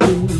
something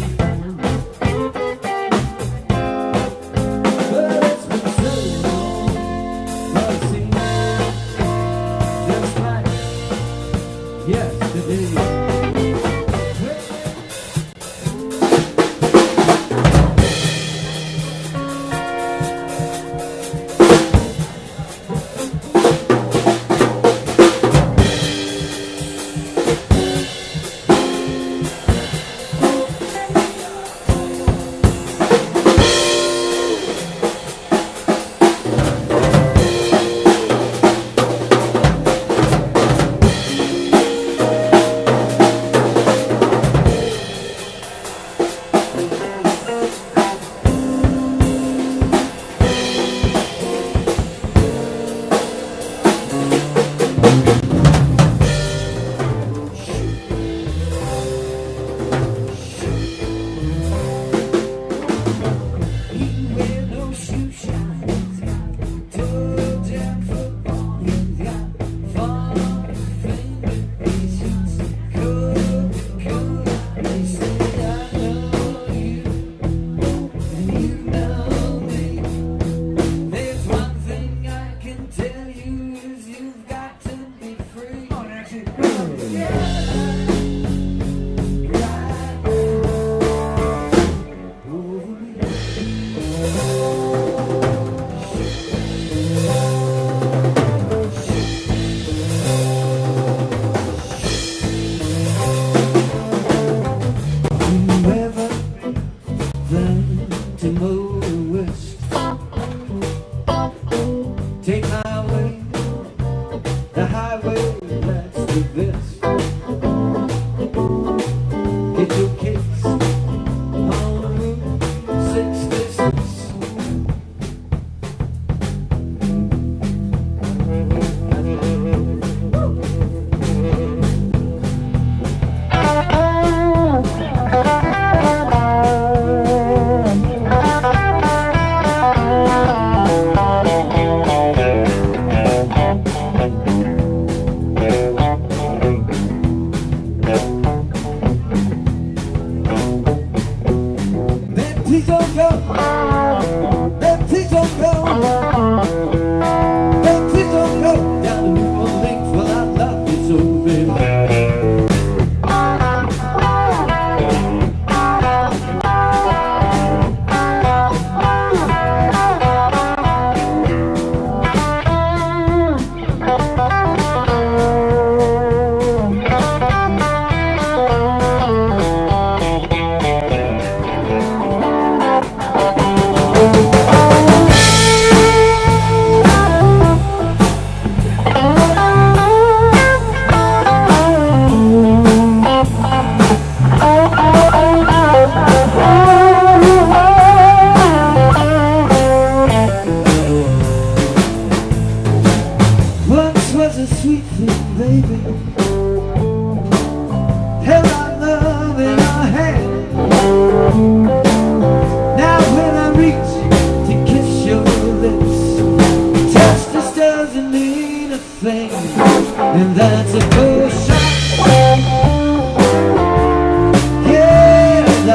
Take my way, the highway that's to this.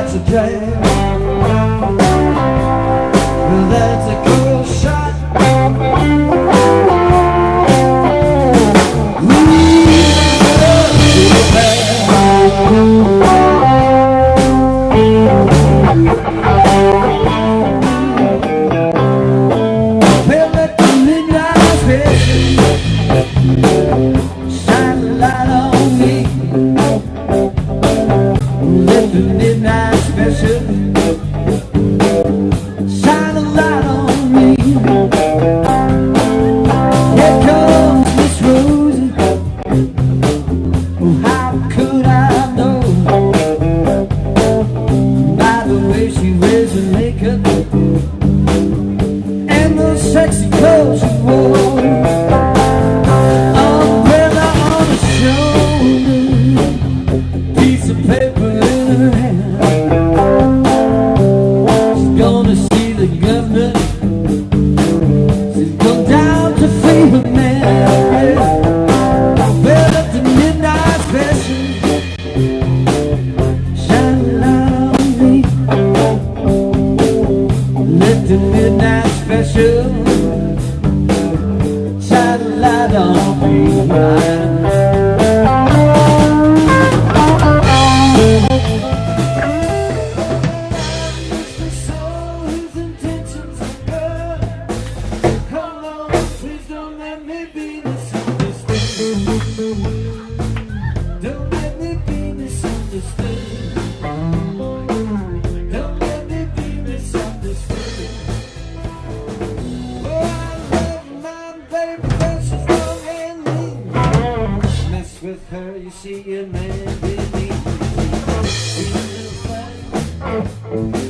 To okay is your makeup and the sexy clothes you wore. Umbrella on her shoulder, piece of paper in her hand. She's gonna see the governor. midnight special. Satellite on me, mine with her, you see a man beneath She's a